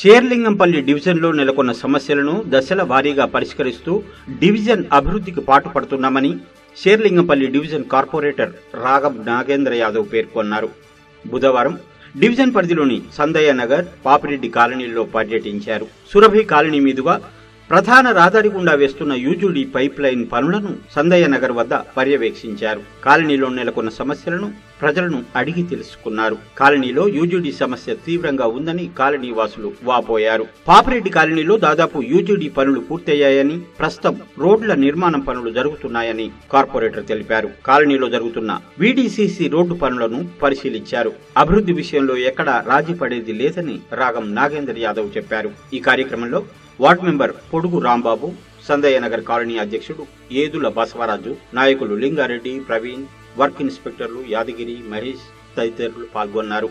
షేర్లింగంపల్లి డివిజన్లో నెలకొన్న సమస్యలను దశల వారీగా పరిష్కరిస్తూ డివిజన్ అభివృద్ధికి పాటుపడుతున్నామని షేర్లింగంపల్లి డివిజన్ కార్పొరేటర్ రాగం నాగేంద్ర యాదవ్ పేర్కొన్నారు. బుధవారం డివిజన్ పరిధిలోని సందయ్య నగర్ పాపిరెడ్డి కాలనీల్లో పర్యటించారు. సురభి కాలనీ మీదుగా ప్రధాన రహదారి గుండా వేస్తున్న యూజుడి పైప్ లైన్ పనులను సందయ్య నగర్ వద్ద పర్యవేక్షించారు. కాలనీలో నెలకొన్న సమస్యలను ప్రజలను అడిగి తెలుసుకున్నారు. కాలనీలో యూజుడి సమస్య తీవ్రంగా ఉందని కాలనీ వాసులు వాపోయారు. పాపిరెడ్డి కాలనీలో దాదాపు యూజుడి పనులు పూర్తయ్యాయని ప్రస్తుతం రోడ్ల నిర్మాణం పనులు జరుగుతున్నాయని కార్పొరేటర్ తెలిపారు. కాలనీలో జరుగుతున్న వీడీసీసీ రోడ్డు పనులను పరిశీలించారు. అభివృద్ధి విషయంలో ఎక్కడా రాజీ పడేది లేదని రాగం నాగేందర్ యాదవ్ చెప్పారు. ఈ కార్యక్రమంలో వార్డు మెంబర్ పొడుగు రాంబాబు సందయ్య నగర్ కాలనీ అధ్యక్షుడు ఏదుల బసవరాజు నాయకులు లింగారెడ్డి ప్రవీణ్ వర్క్ ఇన్స్పెక్టర్లు యాదగిరి మహేష్ తదితరులు పాల్గొన్నారు.